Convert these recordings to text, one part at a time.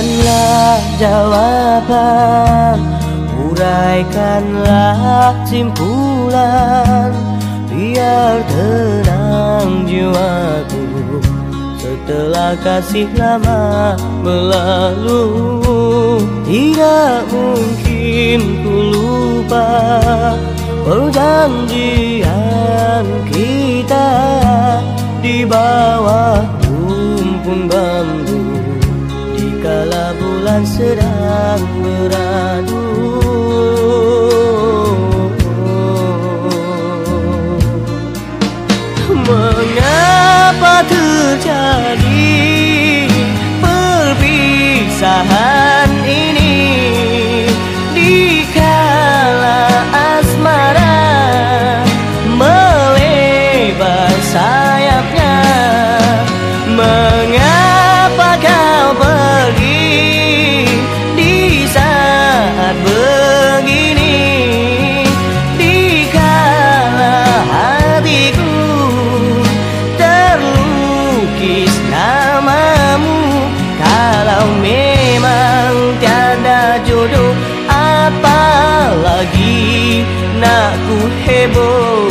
Berikanlah jawaban Uraikanlah simpulan. Biar tenang jiwaku. Setelah kasih lama berlalu Tidak mungkin ku lupa Perjanjian kita. Di bawah rumpun bambu Dikala bulan sedang beradu. Mengapa terjadi perpisahan 若有希望。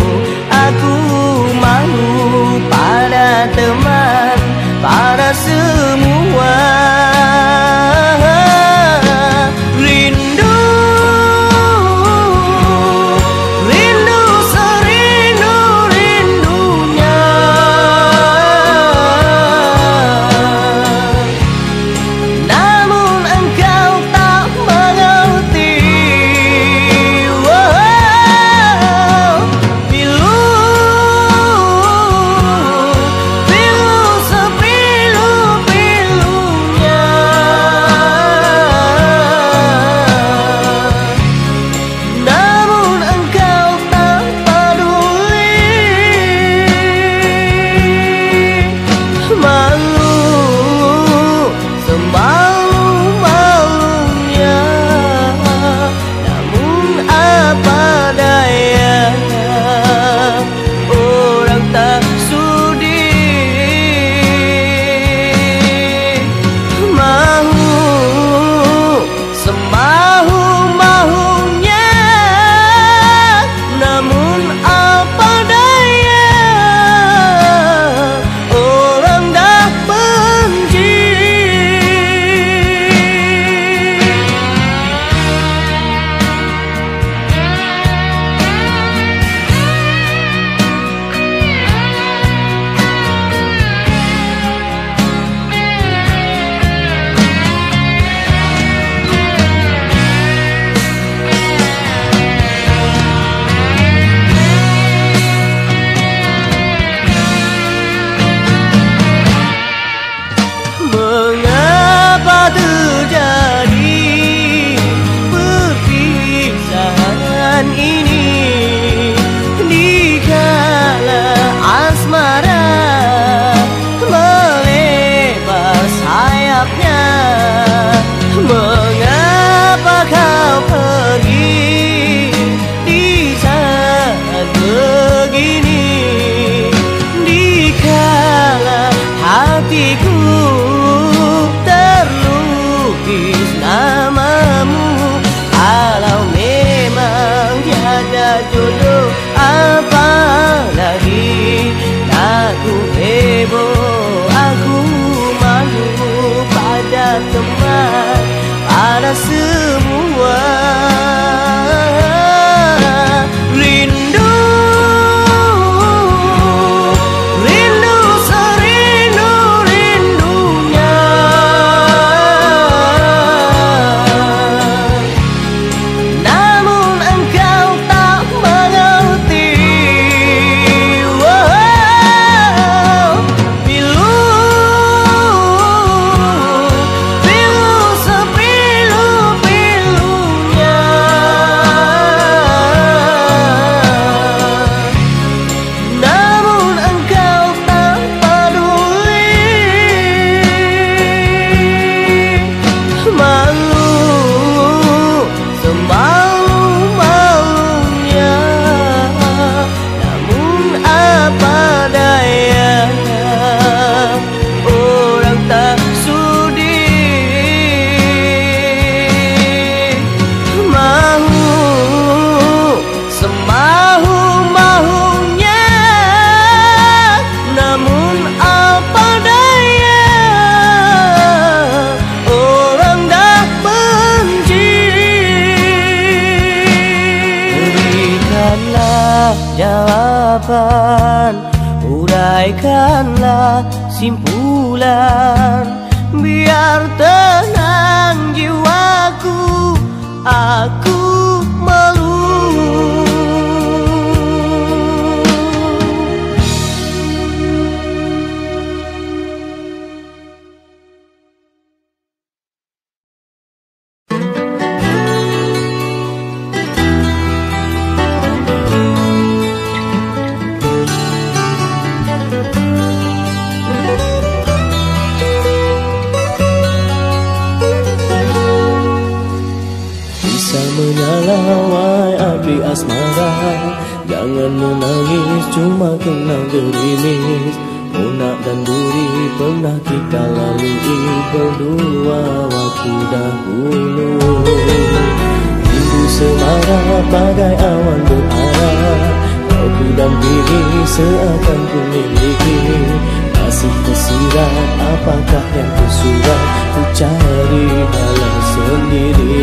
surat Apakah yang ku surat Ku cari halal sendiri?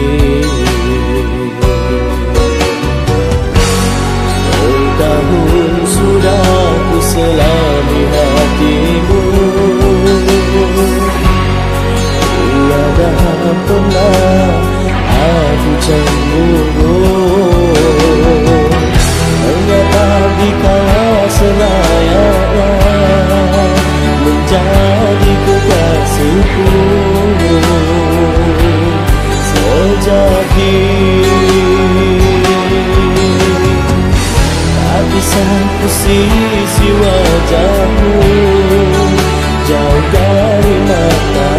Tahun sudah ku selami hatimu. Tiada pernah aku cemburu. Kisah posisi wajahmu Jauh dari mata.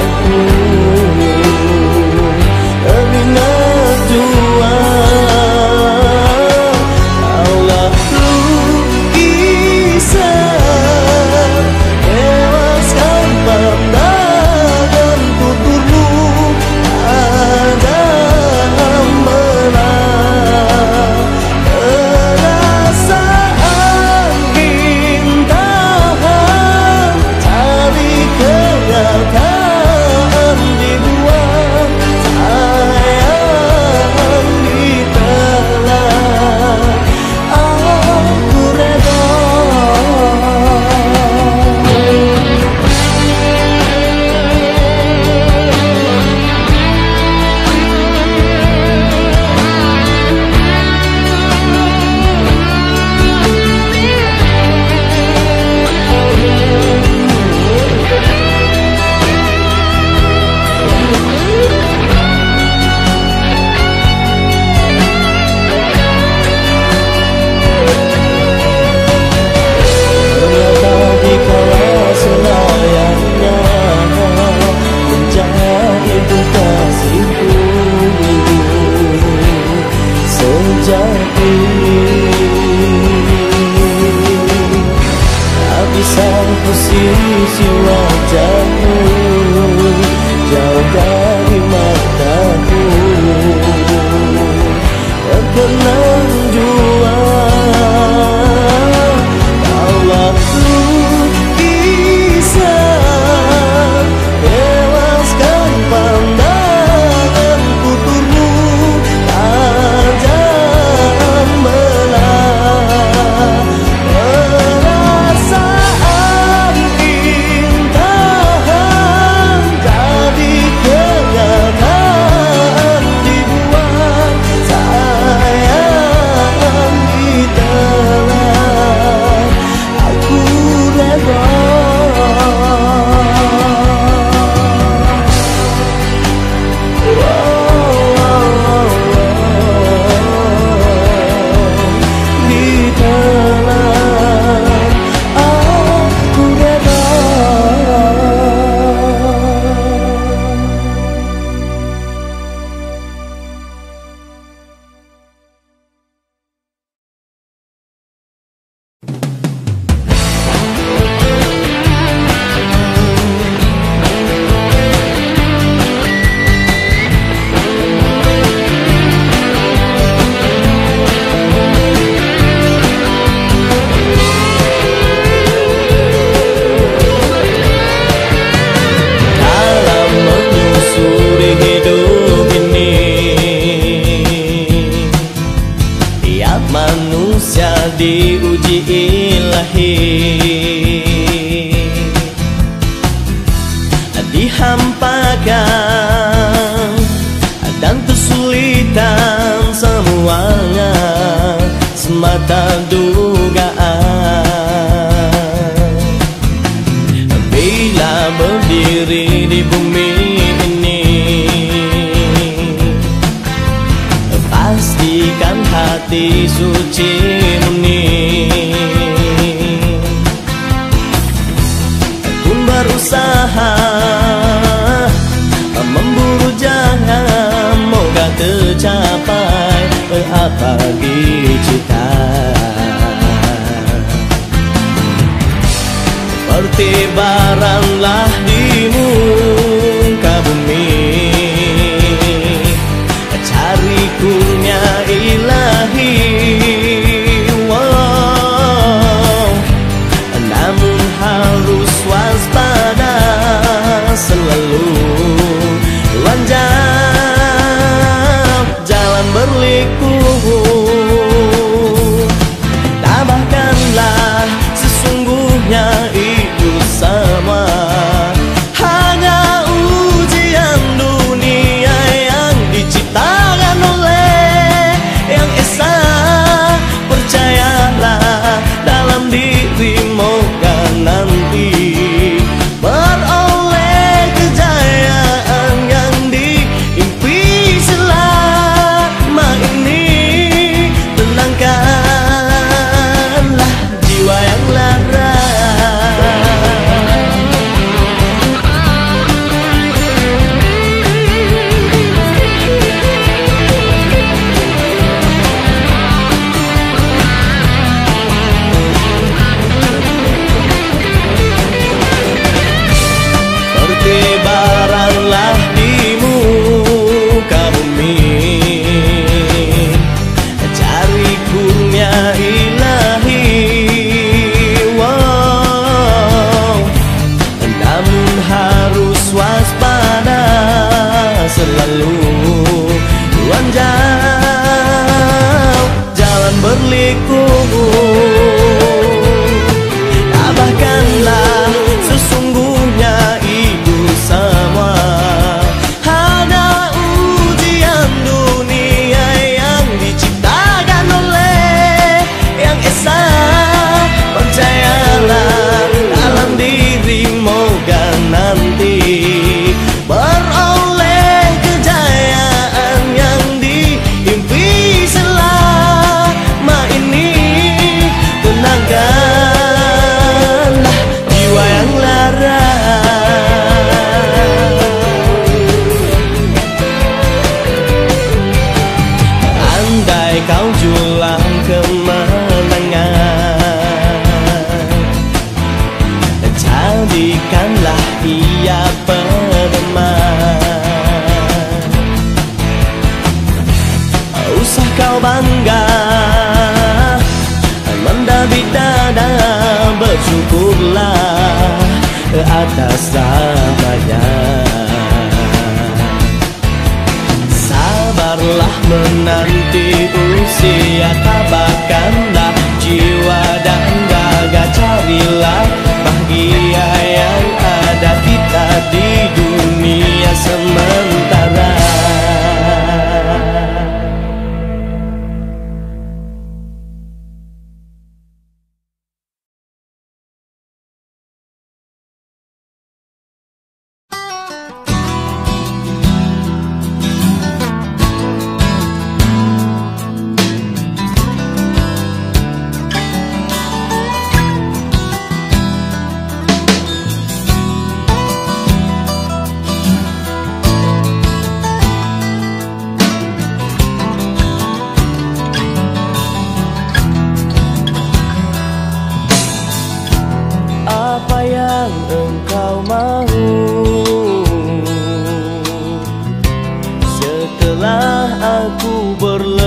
Biarlah aku berlembut.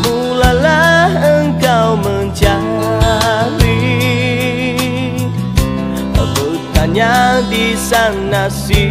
Mulalah engkau mencari. Bertanya di sana sini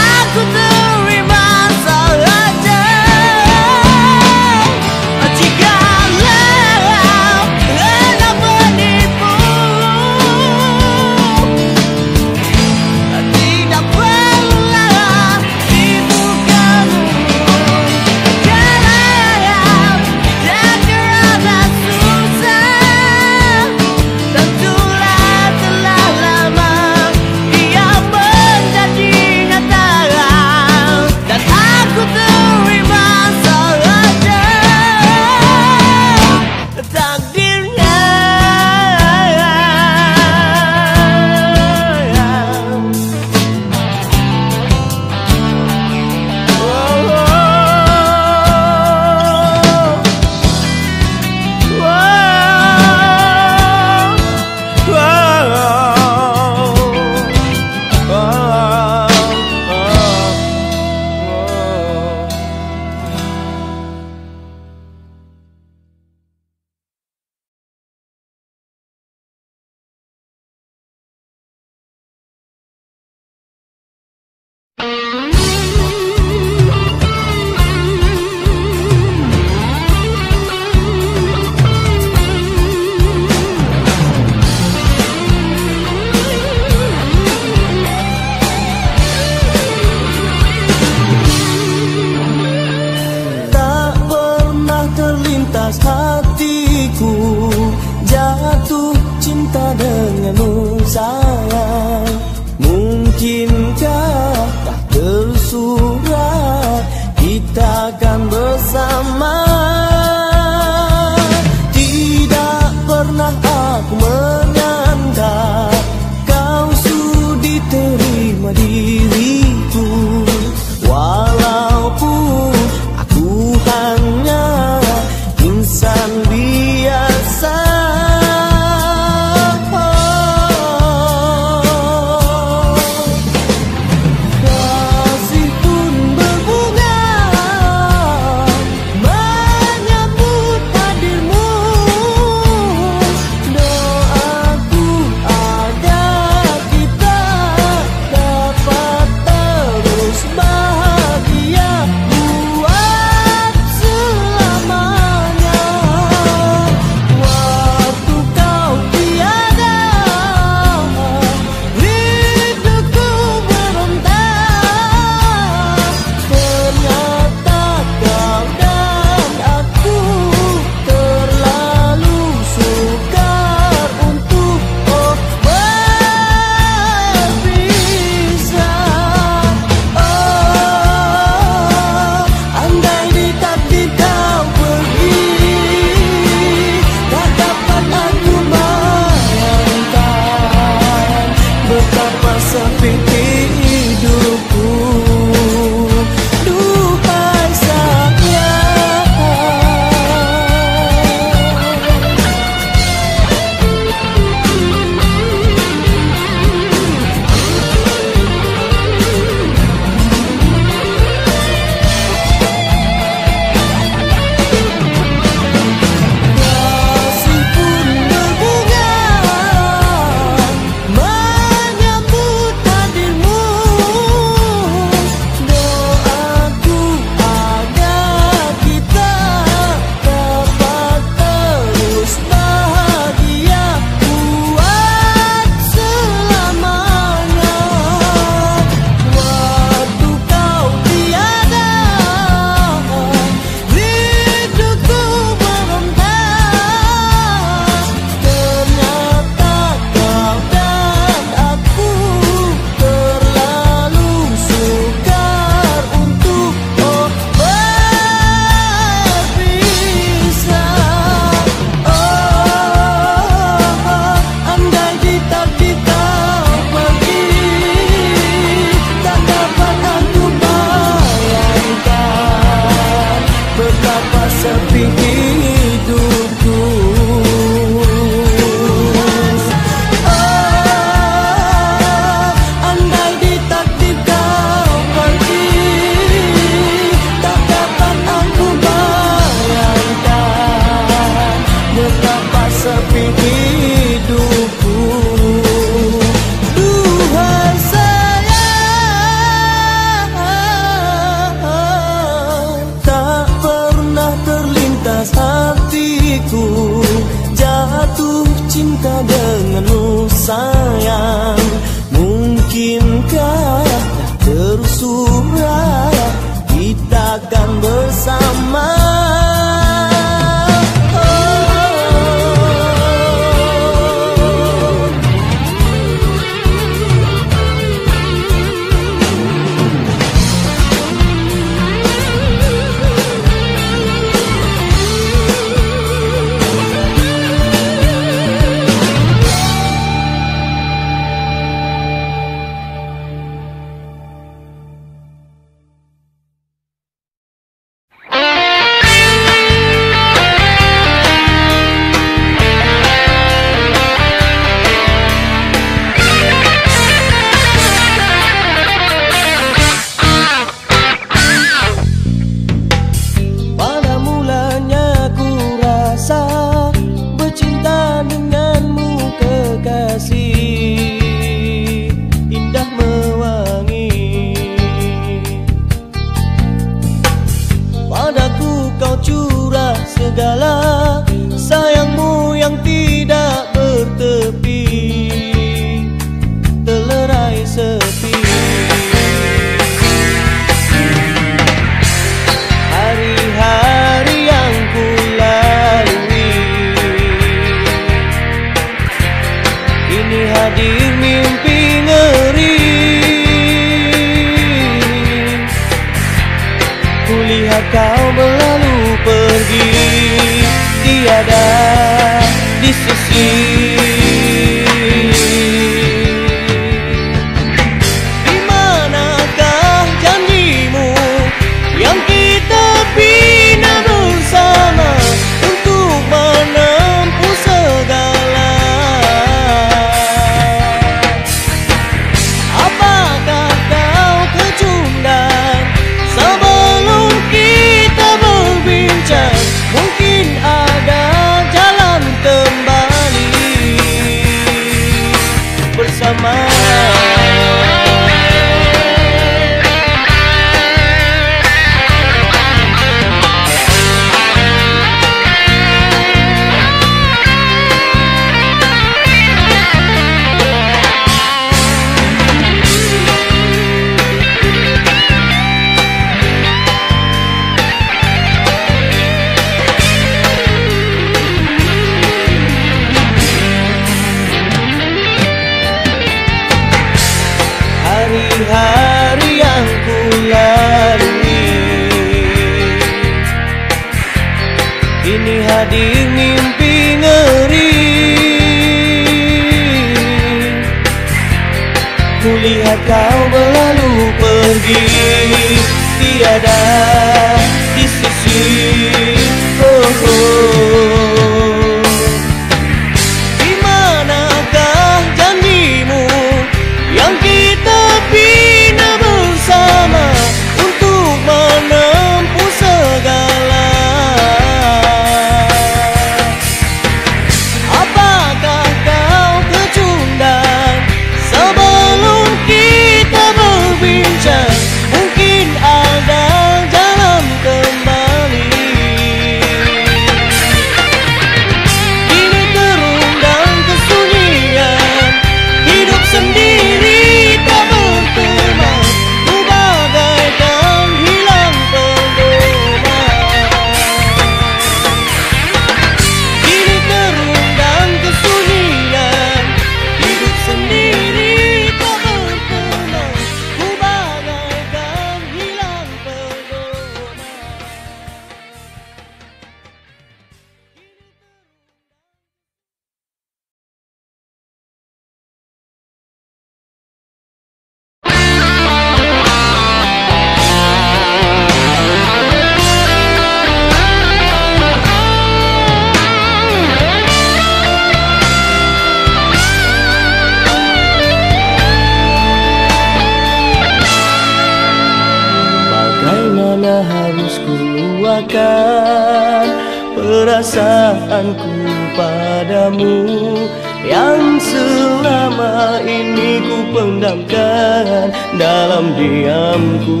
diamkan dalam diamku.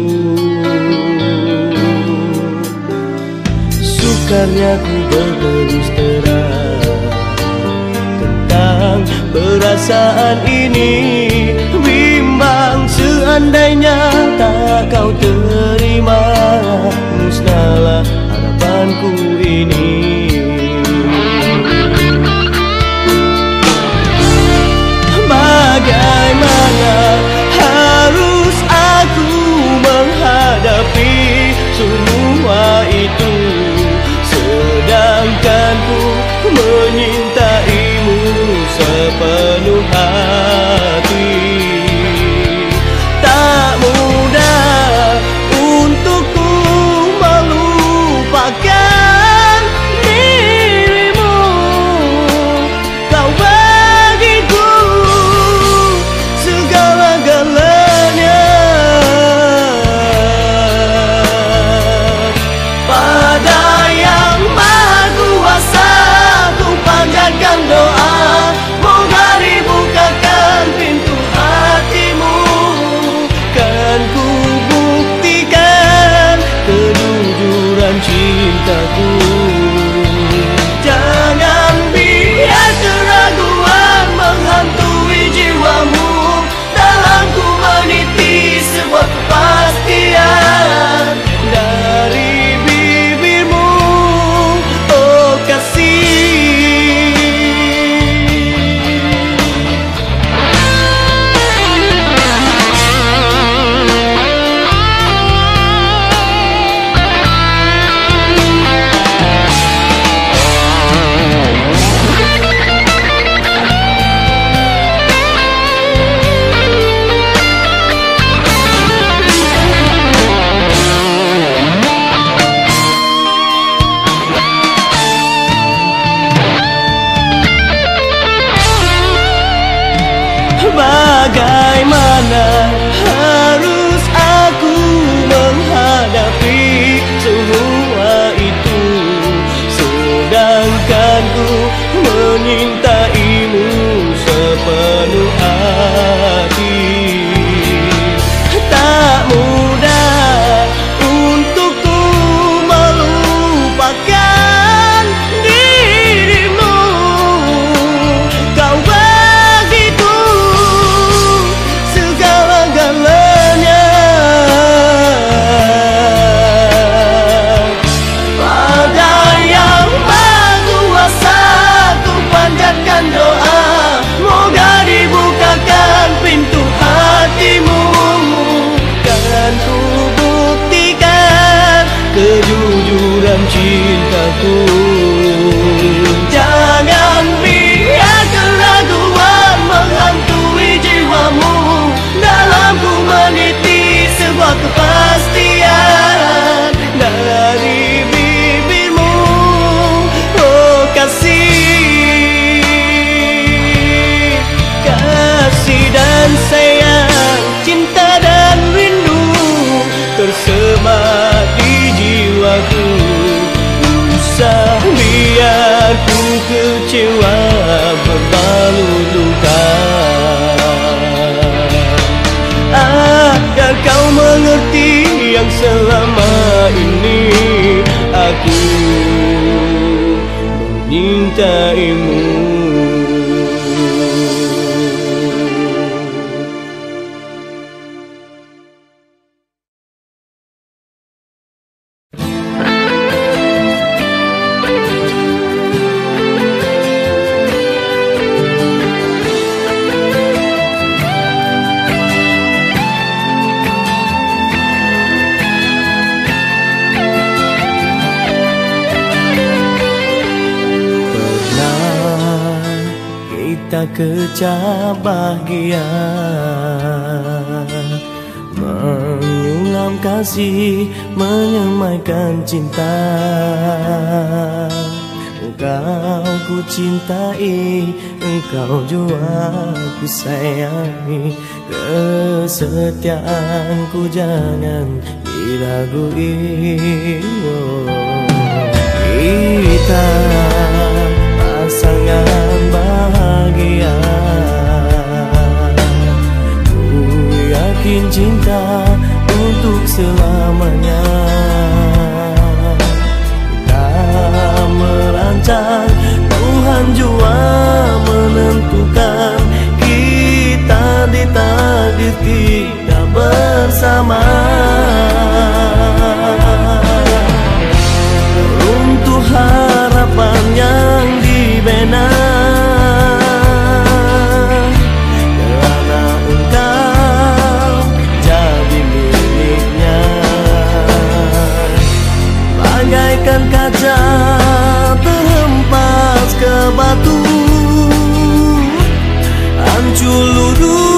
Sukarnya ku berterus terang Tentang perasaan ini. Bimbang seandainya tak kau terima Musnahlah harapanku itu. Sedangkan ku menyimpan cinta. Engkau ku cintai, engkau jua ku sayangi. Kesetiaanku jangan diragui. Kita pasangan bahagia. Ku yakin cinta untuk selamanya merancang Tuhan jua menentukan Kita ditakdir tidak bersama. Untuk harapan yang dibina. Bagaikan kaca batu. Hancur luruh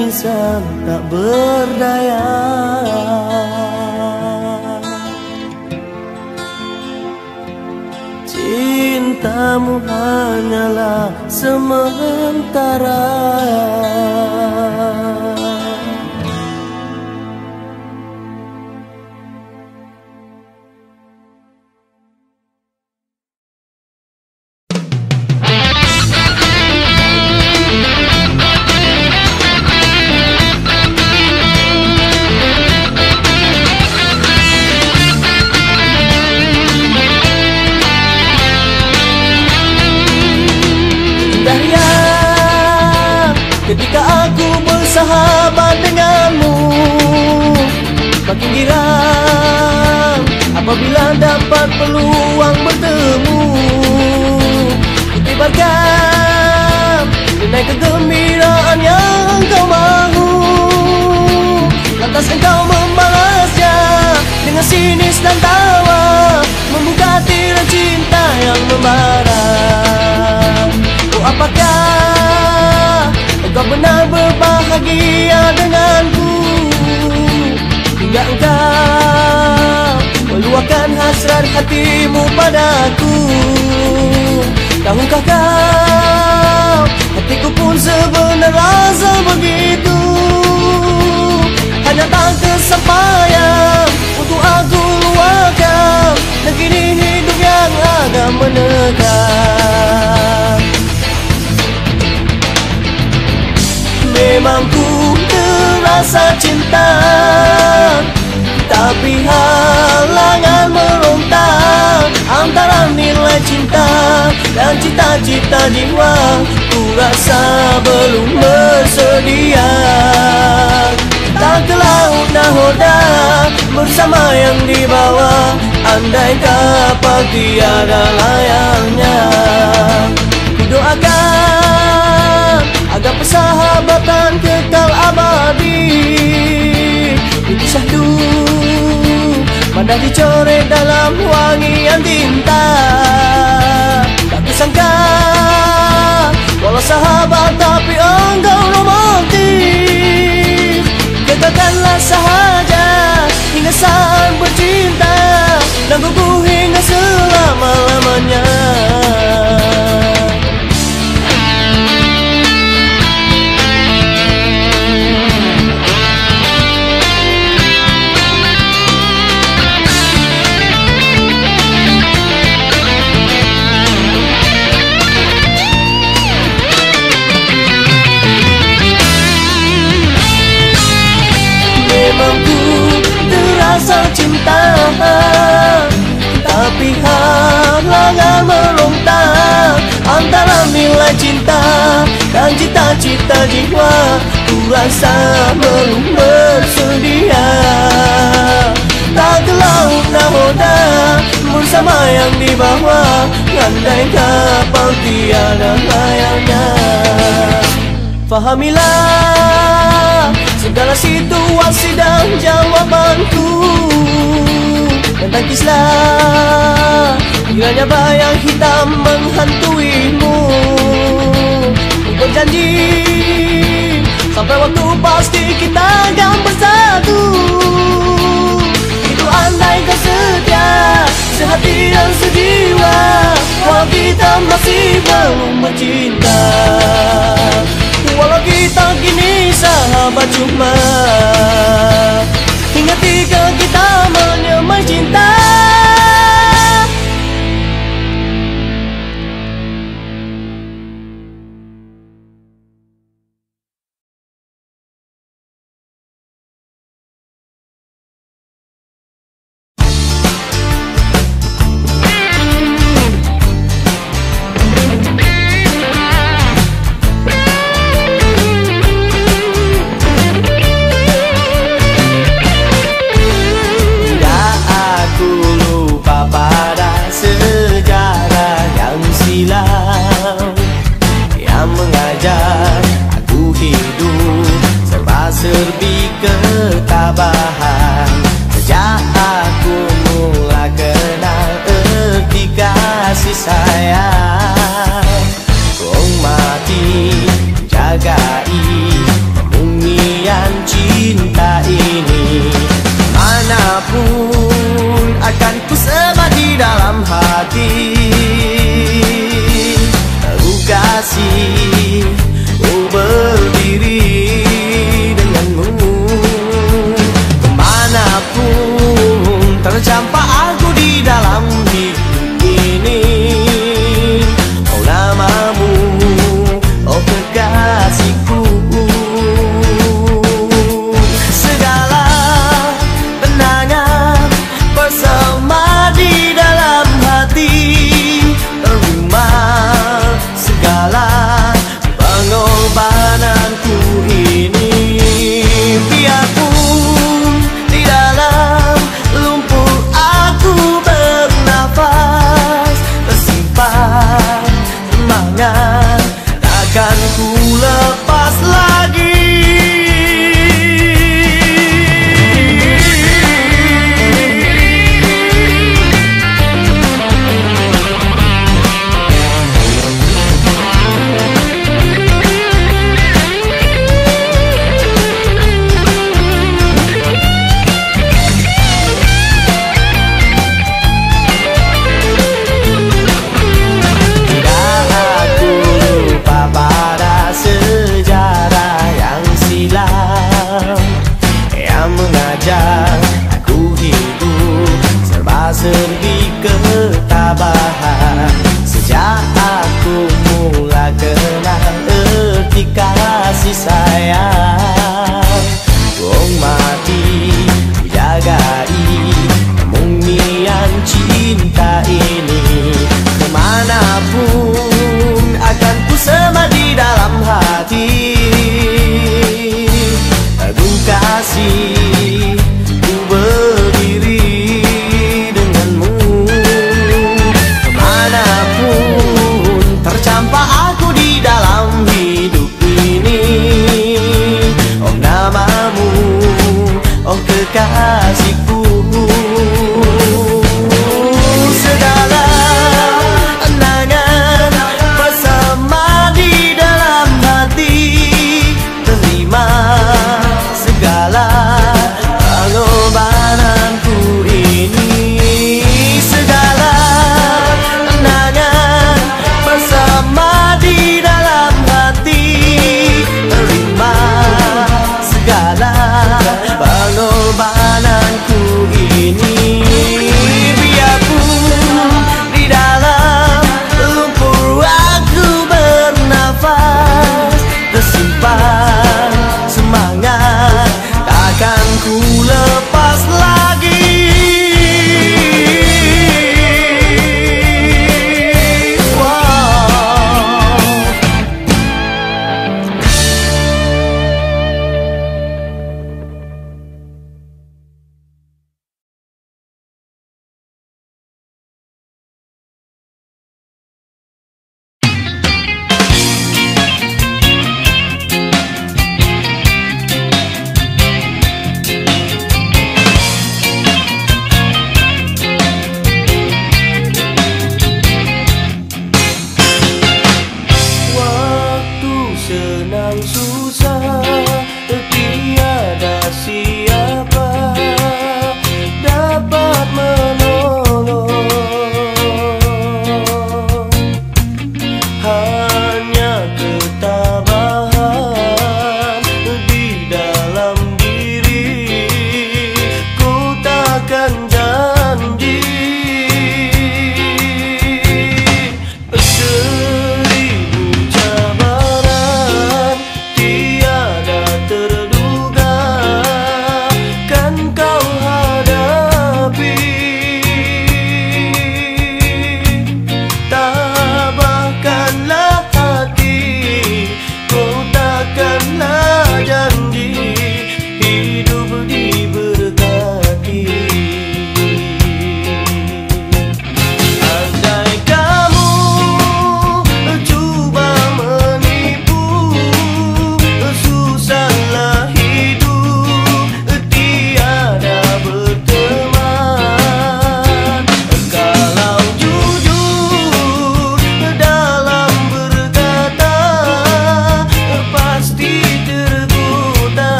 insan tak berdaya. Cintamu hanyalah sementara membara Oh apakah engkau benar berbahagia denganku? Hingga engkau meluahkan hasrat hatimu padaku. Tahukah kau hatiku pun sebenar rasa begitu? Hanya tak kesampaian untuk aku luahkan Kini hidup yang agak menekan Memang ku terasa cinta Tapi halangan merontak Antara nilai cinta dan cita-cita jiwa. Ku rasa belum bersedia Tak laut nahoda Bersama yang dibawa Andai kapal tiada layarnya Ku doakan Agar persahabatan kekal abadi. Itu syahdu Mana dicoret dalam wangian tinta. Tak kusangka Walau sahabat tapi engkau Katakanlah sahaja Hingga saat bercinta Dan guguh hingga selama-lamanya terasa cinta Tapi halangan melontar Antara nilai cinta dan cita-cita jiwa, Ku rasa belum bersedia. Tak laut nahoda Bersama yang di bawah Andai kapal tiada layarnya Fahamilah segala situasi dan jawabanku. Dan tangkislah kiranya bayang hitam menghantuimu. Ku berjanji sampai waktu pasti kita akan bersatu. Itu andai kau setia sehati dan sejiwa Walau kita masih belum bercinta Walau kita kini sahabat cuma Hingga tiga kita menyemai cinta